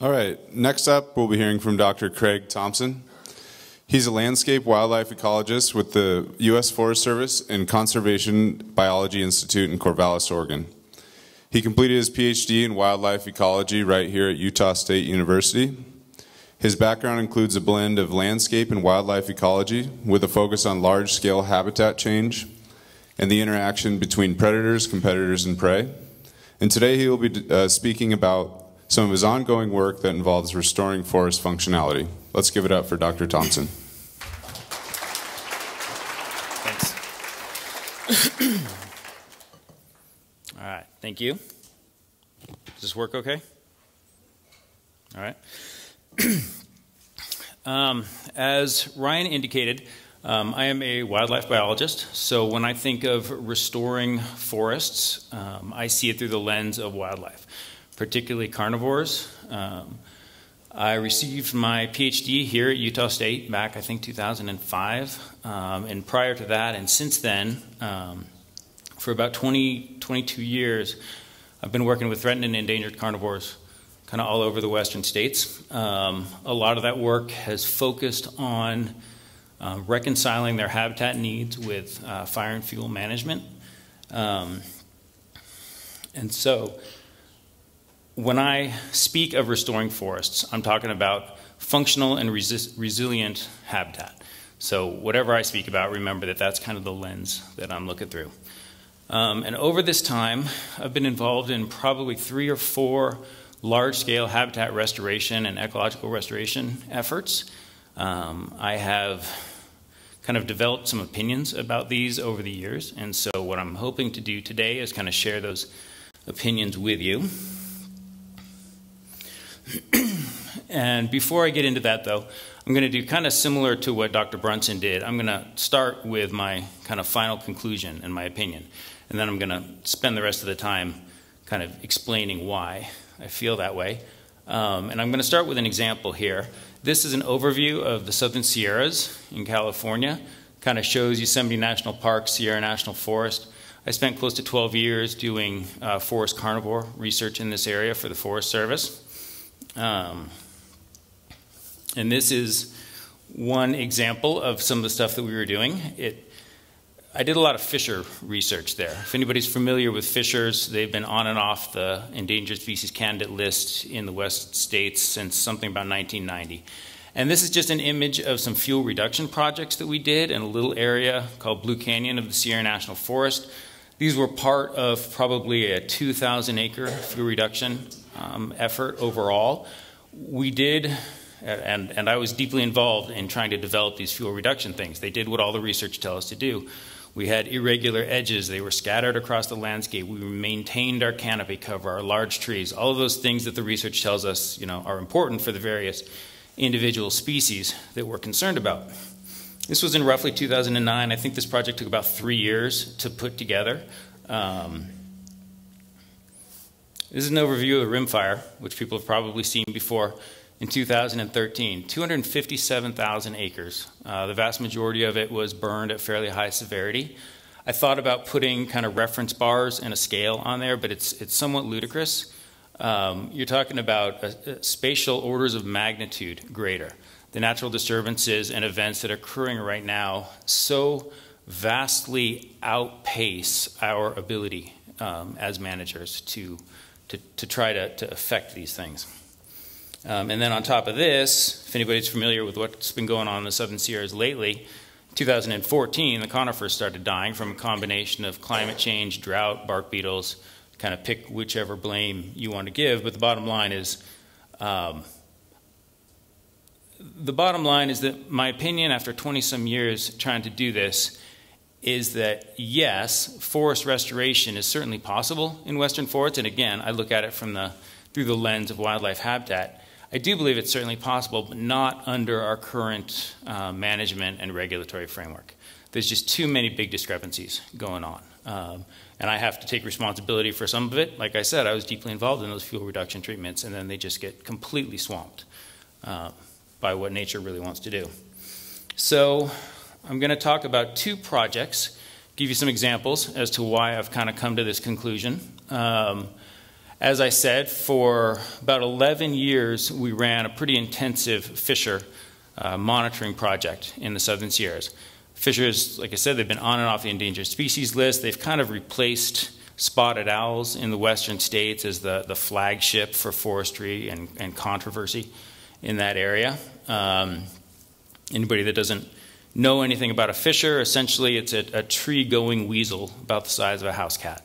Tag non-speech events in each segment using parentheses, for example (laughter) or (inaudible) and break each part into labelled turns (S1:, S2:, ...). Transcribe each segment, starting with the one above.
S1: All right, next up, we'll be hearing from Dr. Craig Thompson. He's a landscape wildlife ecologist with the U.S. Forest Service and Conservation Biology Institute in Corvallis, Oregon. He completed his PhD in wildlife ecology right here at Utah State University. His background includes a blend of landscape and wildlife ecology with a focus on large-scale habitat change and the interaction between predators, competitors, and prey. And today he will be uh, speaking about some of his ongoing work that involves restoring forest functionality. Let's give it up for Dr. Thompson.
S2: Thanks. All right, thank you. Does this work okay? All right. (clears throat) um, as Ryan indicated, um, I am a wildlife biologist, so when I think of restoring forests, um, I see it through the lens of wildlife, particularly carnivores. Um, I received my PhD here at Utah State back, I think, 2005. Um, and prior to that, and since then, um, for about 20, 22 years, I've been working with threatened and endangered carnivores kind of all over the western states. Um, a lot of that work has focused on um, reconciling their habitat needs with uh, fire and fuel management. Um, and so when I speak of restoring forests, I'm talking about functional and resilient habitat. So whatever I speak about, remember that that's kind of the lens that I'm looking through. Um, and over this time, I've been involved in probably three or four large-scale habitat restoration and ecological restoration efforts. Um, I have kind of developed some opinions about these over the years. And so what I'm hoping to do today is kind of share those opinions with you. (clears throat) and before I get into that, though, I'm going to do kind of similar to what Dr. Brunson did. I'm going to start with my kind of final conclusion and my opinion. And then I'm going to spend the rest of the time kind of explaining why I feel that way. Um, and I'm going to start with an example here. This is an overview of the Southern Sierras in California. Kind of shows Yosemite National Park, Sierra National Forest. I spent close to 12 years doing uh, forest carnivore research in this area for the Forest Service. Um, and this is one example of some of the stuff that we were doing. It, I did a lot of fisher research there. If anybody's familiar with fishers, they've been on and off the endangered species candidate list in the West States since something about 1990. And this is just an image of some fuel reduction projects that we did in a little area called Blue Canyon of the Sierra National Forest. These were part of probably a 2,000 acre fuel reduction um, effort overall. We did, and, and I was deeply involved in trying to develop these fuel reduction things. They did what all the research tells us to do. We had irregular edges. They were scattered across the landscape. We maintained our canopy cover, our large trees, all of those things that the research tells us you know, are important for the various individual species that we're concerned about. This was in roughly 2009. I think this project took about three years to put together. Um, this is an overview of the rimfire, which people have probably seen before in 2013, 257,000 acres. Uh, the vast majority of it was burned at fairly high severity. I thought about putting kind of reference bars and a scale on there, but it's, it's somewhat ludicrous. Um, you're talking about a, a spatial orders of magnitude greater. The natural disturbances and events that are occurring right now so vastly outpace our ability um, as managers to, to, to try to, to affect these things. Um, and then on top of this, if anybody's familiar with what's been going on in the Southern Sierras lately, 2014, the conifers started dying from a combination of climate change, drought, bark beetles, kind of pick whichever blame you want to give. But the bottom line is, um, the bottom line is that my opinion after 20 some years trying to do this is that yes, forest restoration is certainly possible in western forests. And again, I look at it from the, through the lens of wildlife habitat. I do believe it's certainly possible, but not under our current uh, management and regulatory framework. There's just too many big discrepancies going on. Um, and I have to take responsibility for some of it. Like I said, I was deeply involved in those fuel reduction treatments, and then they just get completely swamped uh, by what nature really wants to do. So I'm going to talk about two projects, give you some examples as to why I've kind of come to this conclusion. Um, As I said, for about 11 years, we ran a pretty intensive fisher uh, monitoring project in the Southern Sierras. Fishers, like I said, they've been on and off the endangered species list. They've kind of replaced spotted owls in the western states as the, the flagship for forestry and, and controversy in that area. Um, anybody that doesn't know anything about a fisher, essentially it's a, a tree-going weasel about the size of a house cat.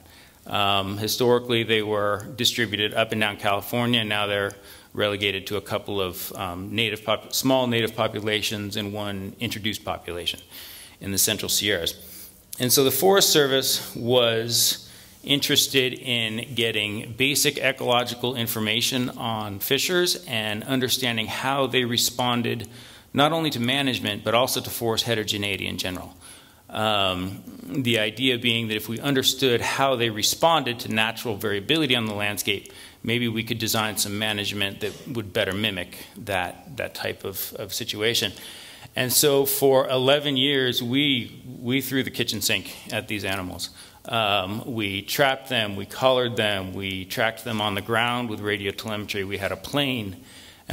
S2: Um, historically, they were distributed up and down California, and now they're relegated to a couple of um, native small native populations and one introduced population in the Central Sierras. And so the Forest Service was interested in getting basic ecological information on fishers and understanding how they responded not only to management but also to forest heterogeneity in general. Um, the idea being that if we understood how they responded to natural variability on the landscape, maybe we could design some management that would better mimic that, that type of, of situation. And so for 11 years, we, we threw the kitchen sink at these animals. Um, we trapped them, we collared them, we tracked them on the ground with radio telemetry. We had a plane,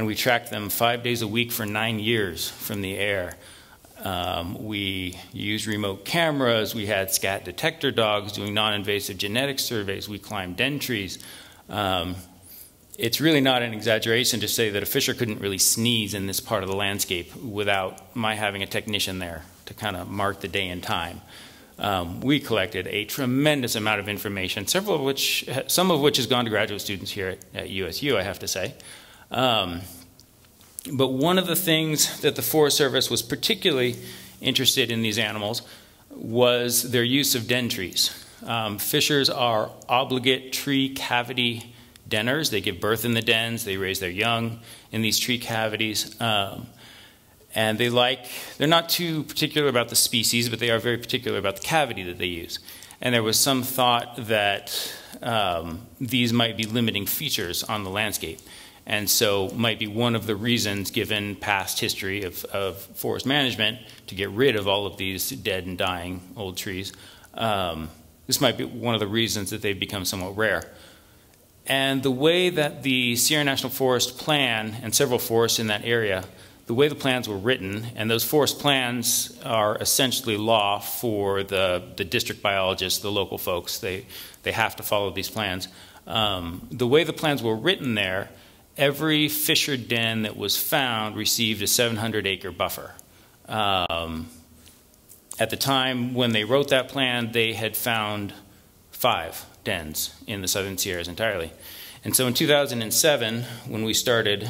S2: and we tracked them five days a week for nine years from the air. Um, we used remote cameras. We had scat detector dogs doing non-invasive genetic surveys. We climbed den trees. Um, it's really not an exaggeration to say that a fisher couldn't really sneeze in this part of the landscape without my having a technician there to kind of mark the day and time. Um, we collected a tremendous amount of information, several of which, some of which has gone to graduate students here at, at USU, I have to say. Um, but one of the things that the Forest Service was particularly interested in these animals was their use of den trees. Um, fishers are obligate tree cavity denners. They give birth in the dens, they raise their young in these tree cavities. Um, and they like, they're not too particular about the species, but they are very particular about the cavity that they use. And there was some thought that um, these might be limiting features on the landscape and so might be one of the reasons, given past history of, of forest management, to get rid of all of these dead and dying old trees. Um, this might be one of the reasons that they've become somewhat rare. And the way that the Sierra National Forest plan and several forests in that area, the way the plans were written, and those forest plans are essentially law for the, the district biologists, the local folks. They, they have to follow these plans. Um, the way the plans were written there, every fisher den that was found received a 700 acre buffer. Um, at the time when they wrote that plan, they had found five dens in the Southern Sierras entirely. And so in 2007, when we started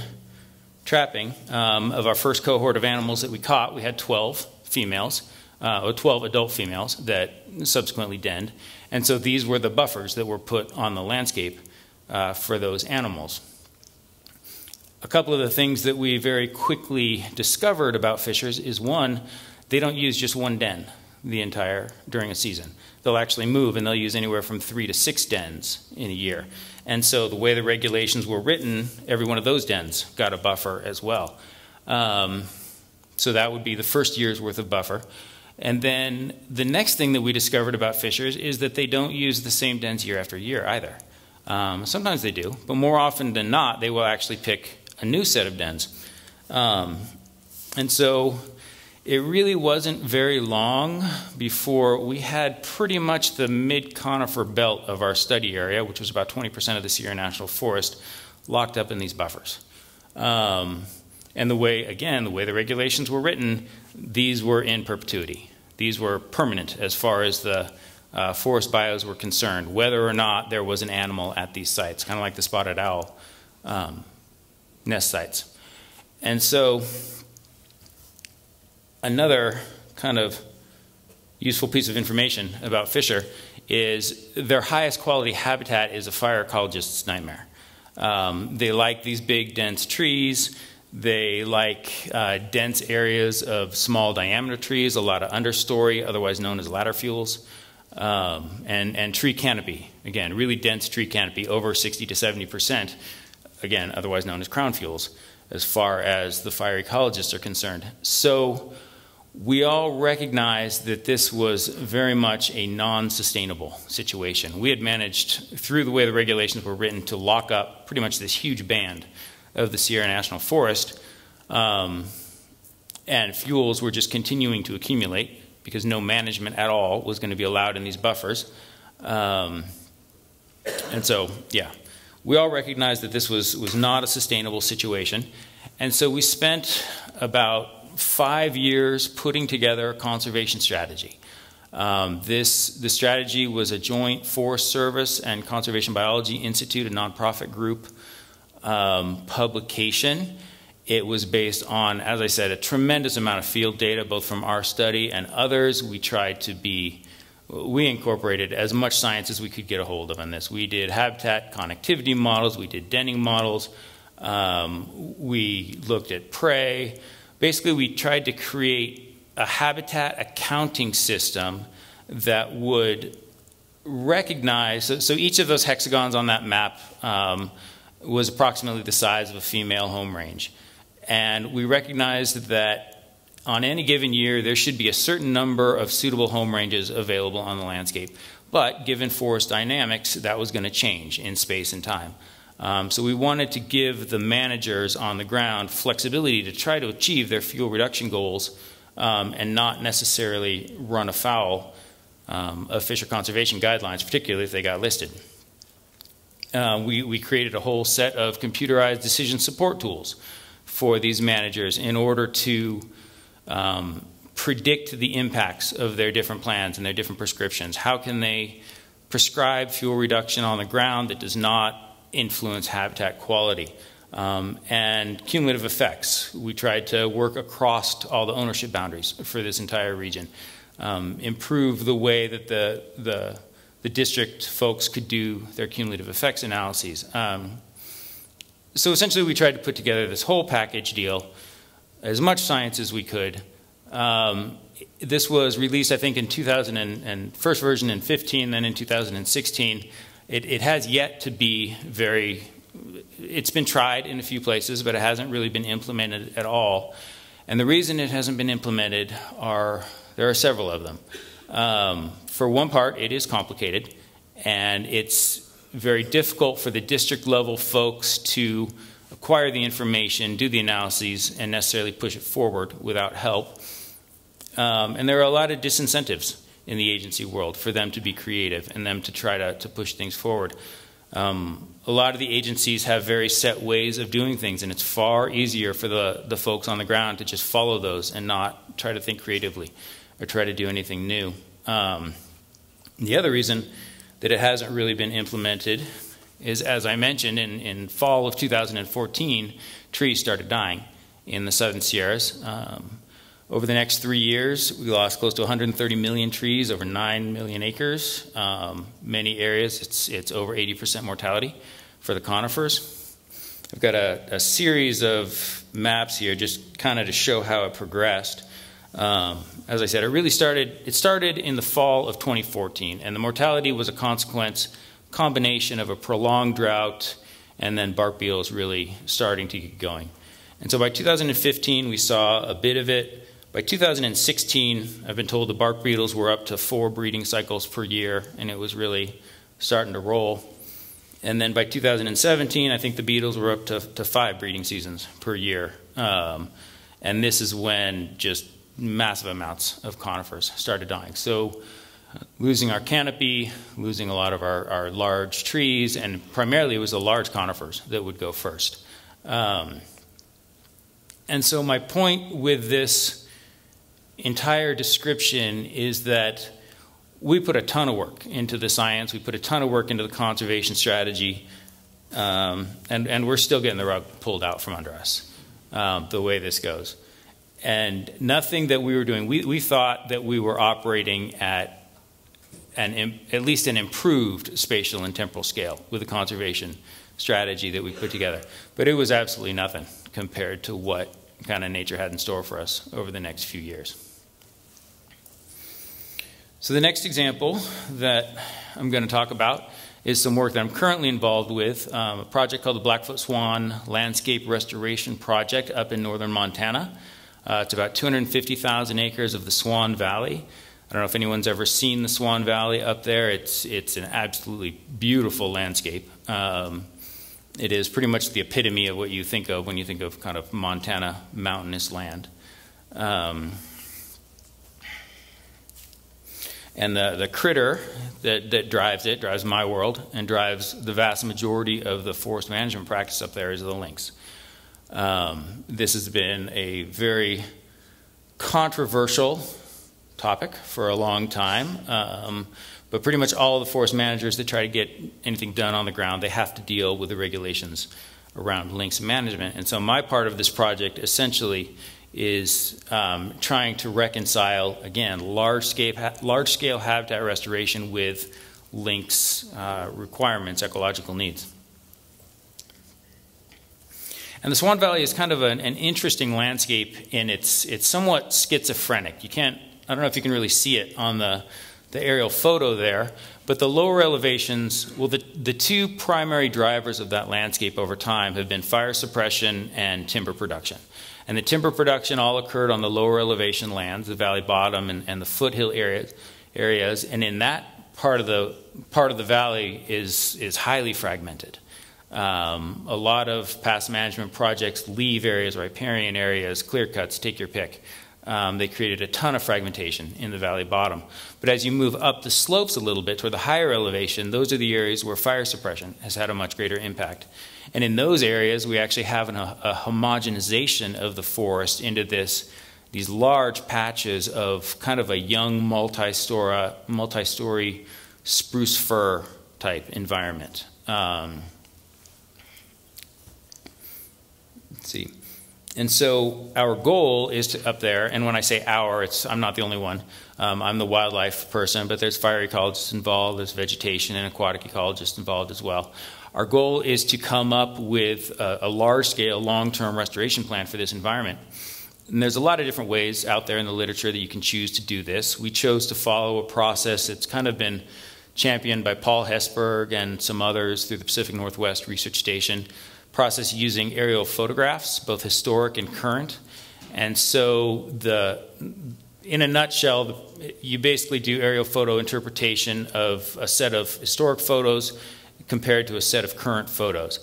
S2: trapping, um, of our first cohort of animals that we caught, we had 12 females, uh, or 12 adult females that subsequently denned. And so these were the buffers that were put on the landscape uh, for those animals a couple of the things that we very quickly discovered about fishers is one, they don't use just one den the entire during a season. They'll actually move and they'll use anywhere from three to six dens in a year. And so the way the regulations were written, every one of those dens got a buffer as well. Um, so that would be the first year's worth of buffer. And then the next thing that we discovered about fishers is that they don't use the same dens year after year either. Um, sometimes they do, but more often than not, they will actually pick a new set of dens. Um, and so it really wasn't very long before we had pretty much the mid conifer belt of our study area, which was about 20% of the Sierra National Forest, locked up in these buffers. Um, and the way, again, the way the regulations were written, these were in perpetuity. These were permanent as far as the uh, forest bios were concerned, whether or not there was an animal at these sites, kind of like the spotted owl. Um, nest sites. And so another kind of useful piece of information about Fisher is their highest quality habitat is a fire ecologist's nightmare. Um, they like these big dense trees. They like uh, dense areas of small diameter trees, a lot of understory, otherwise known as ladder fuels, um, and, and tree canopy. Again, really dense tree canopy, over 60 to 70 percent again, otherwise known as crown fuels, as far as the fire ecologists are concerned. So we all recognize that this was very much a non-sustainable situation. We had managed, through the way the regulations were written, to lock up pretty much this huge band of the Sierra National Forest, um, and fuels were just continuing to accumulate because no management at all was going to be allowed in these buffers. Um, and so, yeah, we all recognized that this was, was not a sustainable situation. And so we spent about five years putting together a conservation strategy. Um, this the strategy was a joint Forest Service and Conservation Biology Institute, a nonprofit group um, publication. It was based on, as I said, a tremendous amount of field data, both from our study and others. We tried to be we incorporated as much science as we could get a hold of on this. We did habitat connectivity models, we did denning models, um, we looked at prey. Basically, we tried to create a habitat accounting system that would recognize, so, so each of those hexagons on that map um, was approximately the size of a female home range. And we recognized that on any given year, there should be a certain number of suitable home ranges available on the landscape. But given forest dynamics, that was going to change in space and time. Um, so we wanted to give the managers on the ground flexibility to try to achieve their fuel reduction goals um, and not necessarily run afoul um, of fisher conservation guidelines, particularly if they got listed. Uh, we, we created a whole set of computerized decision support tools for these managers in order to um, predict the impacts of their different plans and their different prescriptions? How can they prescribe fuel reduction on the ground that does not influence habitat quality? Um, and cumulative effects. We tried to work across all the ownership boundaries for this entire region, um, improve the way that the, the, the, district folks could do their cumulative effects analyses. Um, so essentially, we tried to put together this whole package deal as much science as we could. Um, this was released, I think, in 2000 and, and, first version in 15, then in 2016. It, it, has yet to be very, it's been tried in a few places, but it hasn't really been implemented at all. And the reason it hasn't been implemented are, there are several of them. Um, for one part, it is complicated, and it's very difficult for the district level folks to acquire the information, do the analyses, and necessarily push it forward without help. Um, and there are a lot of disincentives in the agency world for them to be creative and them to try to, to push things forward. Um, a lot of the agencies have very set ways of doing things, and it's far easier for the, the folks on the ground to just follow those and not try to think creatively or try to do anything new. Um, the other reason that it hasn't really been implemented is, as I mentioned, in, in fall of 2014, trees started dying in the southern Sierras. Um, over the next three years, we lost close to 130 million trees, over 9 million acres. Um, many areas, it's, it's over 80% mortality for the conifers. I've got a, a series of maps here just kind of to show how it progressed. Um, as I said, it really started, it started in the fall of 2014, and the mortality was a consequence combination of a prolonged drought and then bark beetles really starting to get going. And so by 2015, we saw a bit of it. By 2016, I've been told the bark beetles were up to four breeding cycles per year, and it was really starting to roll. And then by 2017, I think the beetles were up to, to five breeding seasons per year. Um, and this is when just massive amounts of conifers started dying. So losing our canopy, losing a lot of our, our, large trees, and primarily it was the large conifers that would go first. Um, and so my point with this entire description is that we put a ton of work into the science, we put a ton of work into the conservation strategy, um, and, and we're still getting the rug pulled out from under us, um, the way this goes. And nothing that we were doing, we, we thought that we were operating at an, at least an improved spatial and temporal scale with the conservation strategy that we put together. But it was absolutely nothing compared to what kind of nature had in store for us over the next few years. So the next example that I'm going to talk about is some work that I'm currently involved with, um, a project called the Blackfoot Swan Landscape Restoration Project up in northern Montana. Uh, it's about 250,000 acres of the Swan Valley. I don't know if anyone's ever seen the Swan Valley up there. It's, it's an absolutely beautiful landscape. Um, it is pretty much the epitome of what you think of when you think of kind of Montana mountainous land. Um, and the, the critter that, that drives it, drives my world, and drives the vast majority of the forest management practice up there is the lynx. Um, this has been a very controversial topic for a long time. Um, but pretty much all the forest managers that try to get anything done on the ground, they have to deal with the regulations around lynx management. And so my part of this project essentially is um, trying to reconcile, again, large scale, large scale habitat restoration with lynx uh, requirements, ecological needs. And the Swan Valley is kind of an, an interesting landscape in its, it's somewhat schizophrenic. You can't I don't know if you can really see it on the, the aerial photo there, but the lower elevations, well, the, the two primary drivers of that landscape over time have been fire suppression and timber production. And the timber production all occurred on the lower elevation lands, the valley bottom and, and the foothill areas, areas. And in that part of the, part of the valley is, is highly fragmented. Um, a lot of past management projects leave areas, riparian areas, clear cuts, take your pick um, they created a ton of fragmentation in the valley bottom. But as you move up the slopes a little bit toward the higher elevation, those are the areas where fire suppression has had a much greater impact. And in those areas, we actually have an, a, a homogenization of the forest into this these large patches of kind of a young multi-story, multi-story spruce fir type environment. Um, let's see. And so our goal is to up there, and when I say our, it's I'm not the only one. Um, I'm the wildlife person, but there's fire ecologists involved, there's vegetation and aquatic ecologists involved as well. Our goal is to come up with a, a large-scale, long-term restoration plan for this environment. And there's a lot of different ways out there in the literature that you can choose to do this. We chose to follow a process that's kind of been championed by Paul Hessburg and some others through the Pacific Northwest Research Station process using aerial photographs, both historic and current. And so the in a nutshell, you basically do aerial photo interpretation of a set of historic photos compared to a set of current photos.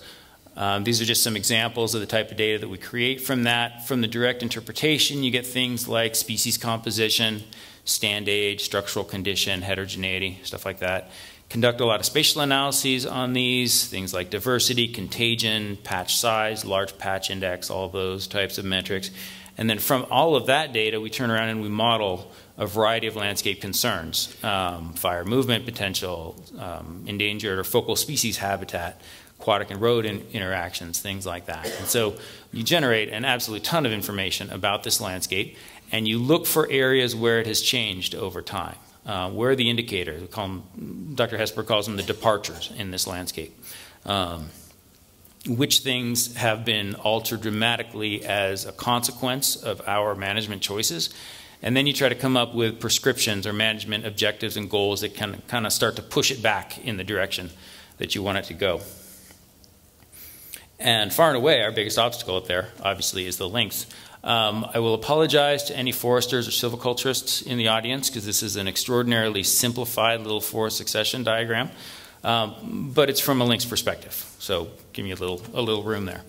S2: Um, these are just some examples of the type of data that we create from that. From the direct interpretation, you get things like species composition, stand age, structural condition, heterogeneity, stuff like that conduct a lot of spatial analyses on these, things like diversity, contagion, patch size, large patch index, all those types of metrics. And then from all of that data, we turn around and we model a variety of landscape concerns, um, fire movement potential, um, endangered or focal species habitat, aquatic and road in interactions, things like that. And so you generate an absolute ton of information about this landscape, and you look for areas where it has changed over time. Uh, where are the indicators? Them, Dr. Hessburg calls them the departures in this landscape. Um, which things have been altered dramatically as a consequence of our management choices. And then you try to come up with prescriptions or management objectives and goals that can kind of start to push it back in the direction that you want it to go. And far and away, our biggest obstacle up there, obviously, is the lynx. Um, I will apologize to any foresters or silviculturists in the audience because this is an extraordinarily simplified little forest succession diagram, um, but it's from a lynx perspective, so give me a little, a little room there.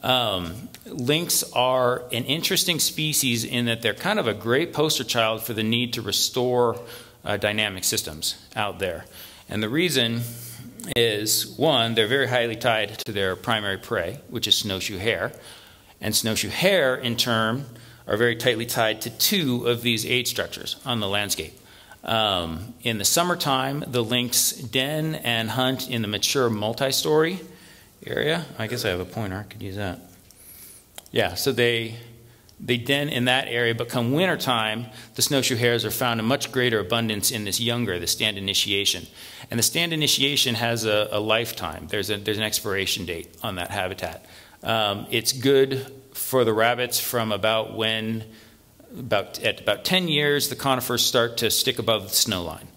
S2: Um, lynx are an interesting species in that they're kind of a great poster child for the need to restore uh, dynamic systems out there. And the reason is, one, they're very highly tied to their primary prey, which is snowshoe hare, and snowshoe hare, in turn, are very tightly tied to two of these age structures on the landscape. Um, in the summertime, the lynx den and hunt in the mature multi-story area. I guess I have a pointer. I could use that. Yeah, so they they den in that area, but come wintertime, the snowshoe hares are found in much greater abundance in this younger, the stand initiation. And the stand initiation has a, a lifetime. There's, a, there's an expiration date on that habitat. Um, it's good for the rabbits from about when, about at about 10 years, the conifers start to stick above the snow line.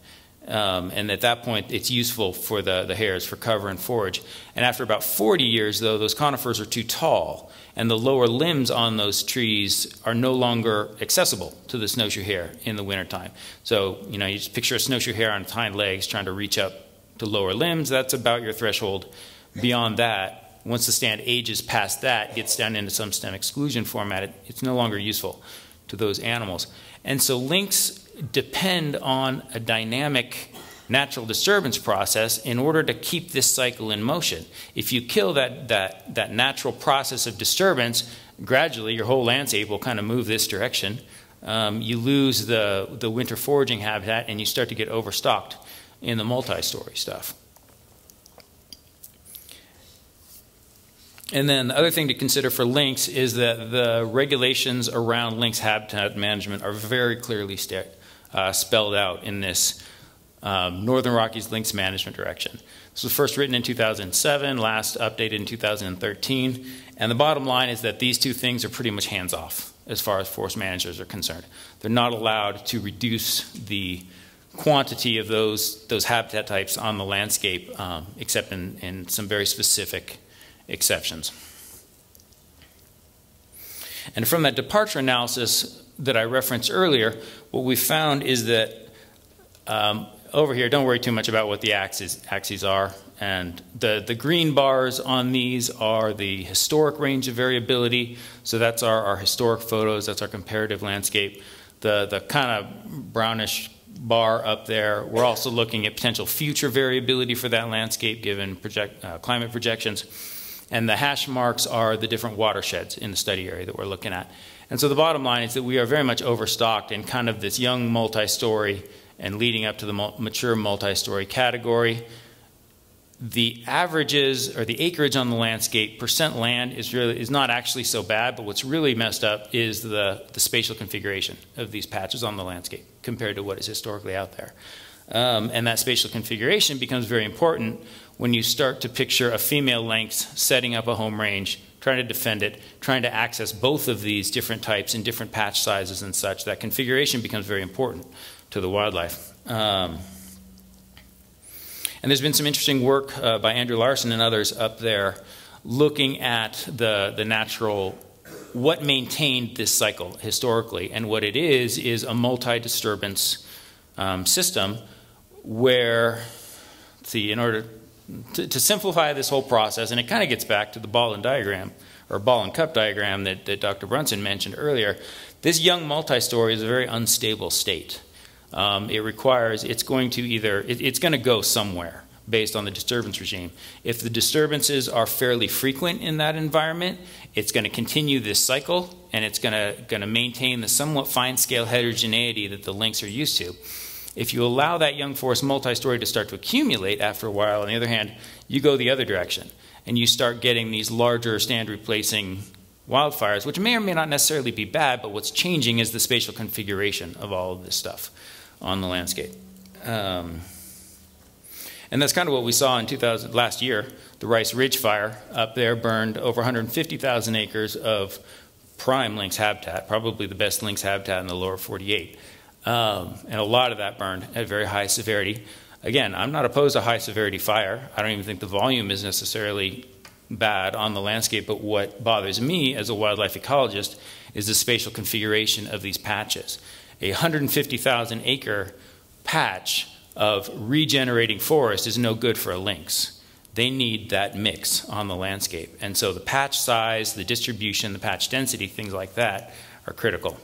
S2: Um, and at that point, it's useful for the, the hares for cover and forage. And after about 40 years, though, those conifers are too tall, and the lower limbs on those trees are no longer accessible to the snowshoe hare in the wintertime. So, you know, you just picture a snowshoe hare on its hind legs trying to reach up to lower limbs. That's about your threshold. Beyond that, once the stand ages past that, gets down into some stem exclusion format, it, it's no longer useful to those animals. And so lynx depend on a dynamic natural disturbance process in order to keep this cycle in motion. If you kill that, that, that natural process of disturbance, gradually your whole landscape will kind of move this direction. Um, you lose the, the winter foraging habitat and you start to get overstocked in the multi-story stuff. And then the other thing to consider for lynx is that the regulations around lynx habitat management are very clearly uh, spelled out in this um, Northern Rockies Lynx Management Direction. This was first written in 2007, last updated in 2013. And the bottom line is that these two things are pretty much hands off as far as forest managers are concerned. They're not allowed to reduce the quantity of those, those habitat types on the landscape, um, except in, in some very specific exceptions. And from that departure analysis that I referenced earlier, what we found is that um, over here, don't worry too much about what the axes, axes are. And the, the green bars on these are the historic range of variability. So that's our, our historic photos, that's our comparative landscape. The, the kind of brownish bar up there, we're also looking at potential future variability for that landscape given project, uh, climate projections. And the hash marks are the different watersheds in the study area that we're looking at. And so the bottom line is that we are very much overstocked in kind of this young multi-story and leading up to the mature multi-story category. The averages or the acreage on the landscape, percent land is really is not actually so bad, but what's really messed up is the, the spatial configuration of these patches on the landscape compared to what is historically out there. Um, and that spatial configuration becomes very important when you start to picture a female lynx setting up a home range trying to defend it, trying to access both of these different types in different patch sizes and such. That configuration becomes very important to the wildlife. Um, and there's been some interesting work uh, by Andrew Larson and others up there looking at the, the natural, what maintained this cycle historically. And what it is, is a multi-disturbance um, system where, see, in order to, to, simplify this whole process, and it kind of gets back to the ball and diagram, or ball and cup diagram that, that Dr. Brunson mentioned earlier, this young multi-story is a very unstable state. Um, it requires, it's going to either, it, it's going to go somewhere based on the disturbance regime. If the disturbances are fairly frequent in that environment, it's going to continue this cycle and it's going to, going to maintain the somewhat fine scale heterogeneity that the lynx are used to. If you allow that young forest multi-story to start to accumulate after a while, on the other hand, you go the other direction and you start getting these larger stand replacing wildfires, which may or may not necessarily be bad, but what's changing is the spatial configuration of all of this stuff on the landscape. Um, and that's kind of what we saw in 2000, last year. The Rice Ridge fire up there burned over 150,000 acres of prime lynx habitat, probably the best lynx habitat in the lower 48. Um, and a lot of that burned at very high severity. Again, I'm not opposed to high severity fire. I don't even think the volume is necessarily bad on the landscape, but what bothers me as a wildlife ecologist is the spatial configuration of these patches. A 150,000 acre patch of regenerating forest is no good for a lynx. They need that mix on the landscape. And so the patch size, the distribution, the patch density, things like that are critical.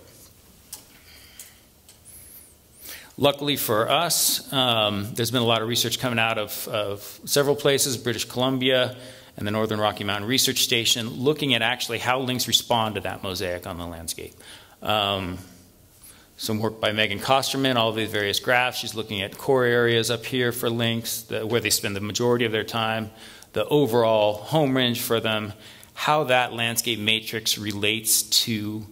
S2: Luckily for us, um, there's been a lot of research coming out of, of, several places, British Columbia and the Northern Rocky Mountain Research Station, looking at actually how lynx respond to that mosaic on the landscape. Um, some work by Megan Kosterman, all these various graphs. She's looking at core areas up here for lynx, the, where they spend the majority of their time, the overall home range for them, how that landscape matrix relates to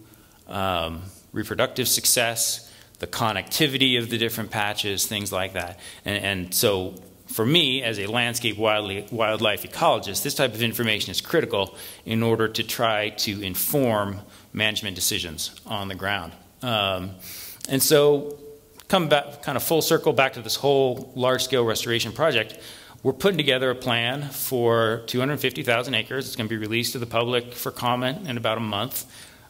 S2: um, reproductive success, the connectivity of the different patches, things like that. And, and so for me, as a landscape wildlife ecologist, this type of information is critical in order to try to inform management decisions on the ground. Um, and so come back, kind of full circle back to this whole large-scale restoration project, we're putting together a plan for 250,000 acres. It's going to be released to the public for comment in about a month.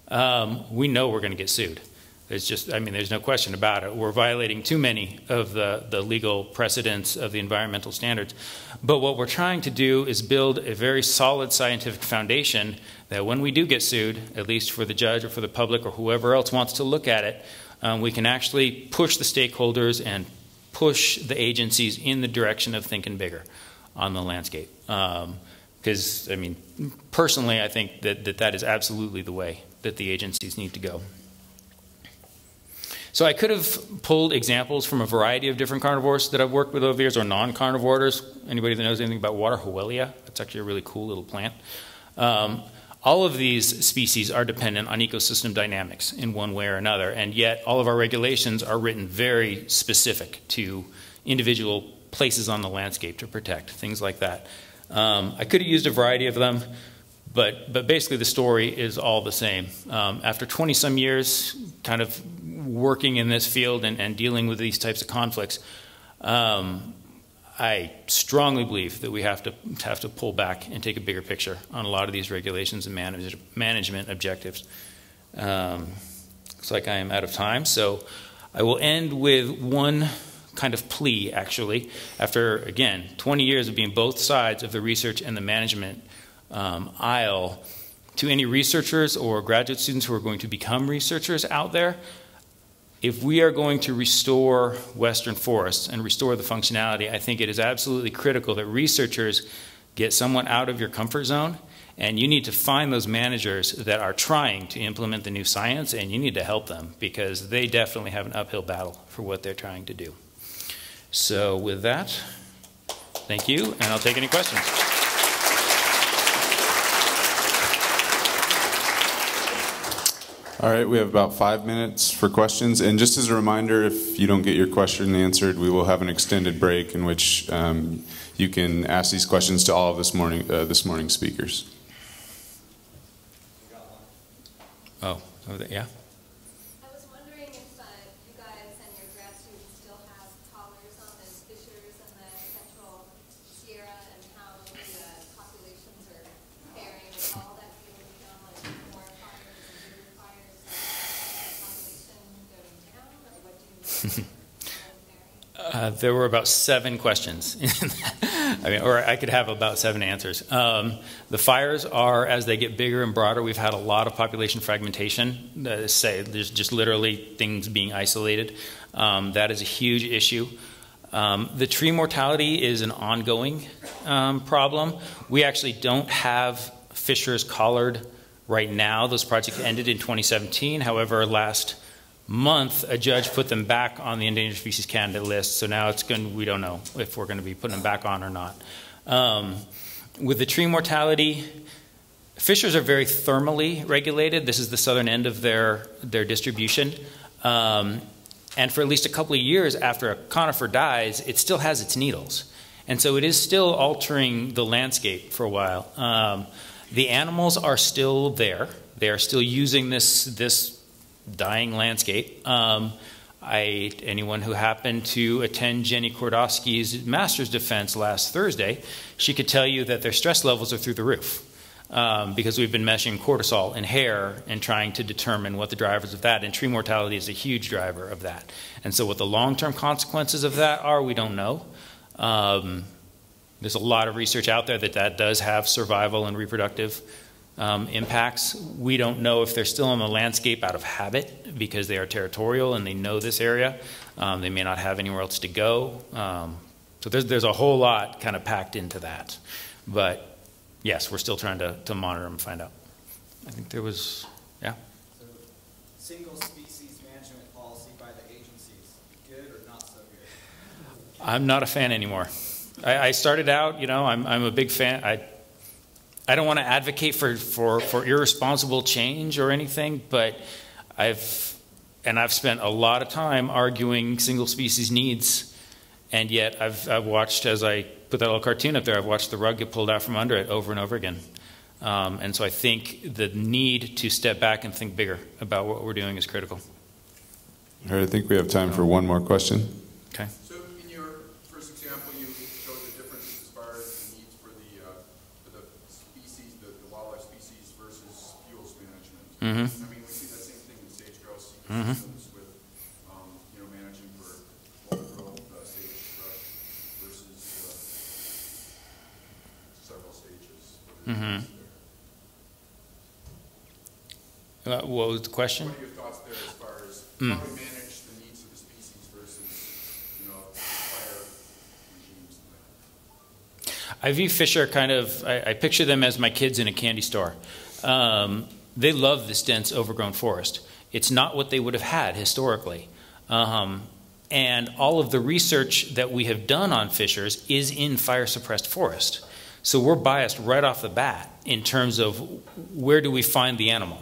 S2: Um, we know we're going to get sued. There's just, I mean, there's no question about it. We're violating too many of the, the legal precedents of the environmental standards. But what we're trying to do is build a very solid scientific foundation that when we do get sued, at least for the judge or for the public or whoever else wants to look at it, um, we can actually push the stakeholders and push the agencies in the direction of thinking bigger on the landscape. Because, um, I mean, personally, I think that, that that is absolutely the way that the agencies need to go. So I could have pulled examples from a variety of different carnivores that I've worked with over the years, or non-carnivores. Anybody that knows anything about water howellia, that's actually a really cool little plant. Um, all of these species are dependent on ecosystem dynamics in one way or another, and yet all of our regulations are written very specific to individual places on the landscape to protect, things like that. Um, I could have used a variety of them, but, but basically the story is all the same. Um, after 20 some years kind of working in this field and, and dealing with these types of conflicts, um, I strongly believe that we have to have to pull back and take a bigger picture on a lot of these regulations and manage, management objectives. Um, looks like I am out of time, so I will end with one kind of plea, actually. After, again, 20 years of being both sides of the research and the management um, aisle, to any researchers or graduate students who are going to become researchers out there, if we are going to restore western forests and restore the functionality, I think it is absolutely critical that researchers get someone out of your comfort zone and you need to find those managers that are trying to implement the new science and you need to help them because they definitely have an uphill battle for what they're trying to do. So with that, thank you and I'll take any questions.
S1: All right, we have about five minutes for questions. And just as a reminder, if you don't get your question answered, we will have an extended break in which um, you can ask these questions to all of this morning uh, this morning's speakers.
S2: Oh, yeah. Uh, there were about seven questions. (laughs) I mean, or I could have about seven answers. Um, the fires are, as they get bigger and broader, we've had a lot of population fragmentation. Uh, say there's just literally things being isolated. Um, that is a huge issue. Um, the tree mortality is an ongoing um, problem. We actually don't have Fisher's collared right now. Those projects ended in 2017. However, last month, a judge put them back on the Endangered Species Candidate list. So now it's going. We don't know if we're going to be putting them back on or not. Um, with the tree mortality, fishers are very thermally regulated. This is the southern end of their their distribution. Um, and for at least a couple of years after a conifer dies, it still has its needles. And so it is still altering the landscape for a while. Um, the animals are still there. They are still using this, this dying landscape. Um, I, anyone who happened to attend Jenny Kordowski's master's defense last Thursday, she could tell you that their stress levels are through the roof. Um, because we've been measuring cortisol in hair and trying to determine what the drivers of that, and tree mortality is a huge driver of that. And so, what the long term consequences of that are, we don't know. Um, there's a lot of research out there that that does have survival and reproductive um, impacts. We don't know if they're still in the landscape out of habit because they are territorial and they know this area. Um, they may not have anywhere else to go. Um, so there's, there's a whole lot kind of packed into that. But yes, we're still trying to, to monitor them and find out. I think there was, yeah.
S3: So single species management policy by the agencies, good or not so good?
S2: I'm not a fan anymore. I, I started out, you know, I'm, I'm a big fan. I I don't want to advocate for, for, for irresponsible change or anything, but I've and I've spent a lot of time arguing single species needs, and yet I've, I've watched as I put that little cartoon up there, I've watched the rug get pulled out from under it over and over again. Um, and so I think the need to step back and think bigger about what we're doing is critical.
S1: All right, I think we have time for one more question.
S2: Okay.
S4: So in your first example, you showed the differences as far as the needs for the, uh, for the species, the the wildlife species versus fuels management.
S2: Mhm.
S4: I mean, we see that same thing in sage-grouse ecosystems with, um, you know, managing for overgrowth, uh, sagebrush versus, uh, several stages.
S2: Mhm. Uh, What was the question?
S4: What are your thoughts there as far as
S2: Mm.
S4: how we manage the needs of the species versus, you know, fire regimes and that?
S2: I view Fisher kind of, I, I picture them as my kids in a candy store. Um, they love this dense, overgrown forest. It's not what they would have had historically. Um, and all of the research that we have done on Fishers is in fire suppressed forest. So we're biased right off the bat in terms of where do we find the animal?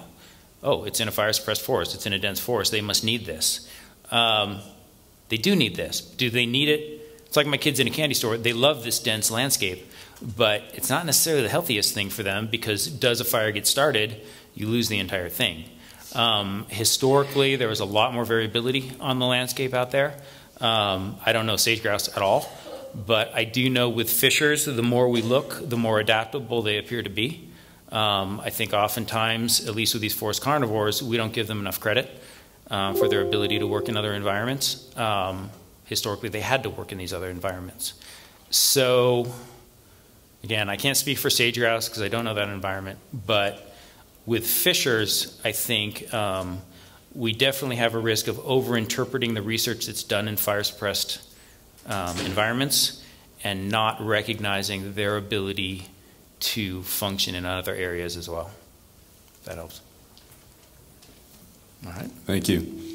S2: Oh, it's in a fire suppressed forest, it's in a dense forest, they must need this. Um, they do need this. Do they need it? It's like my kids in a candy store. They love this dense landscape, but it's not necessarily the healthiest thing for them because does a fire get started, you lose the entire thing. Um, historically, there was a lot more variability on the landscape out there. Um, I don't know sage grouse at all, but I do know with fishers, the more we look, the more adaptable they appear to be. Um, I think oftentimes, at least with these forest carnivores, we don't give them enough credit um, for their ability to work in other environments. Historically, they had to work in these other environments. So, again, I can't speak for sage grouse because I don't know that environment, but with fishers, I think um, we definitely have a risk of overinterpreting the research that's done in fire suppressed um, environments and not recognizing their ability to function in other areas as well. If that helps. All right.
S1: Thank you.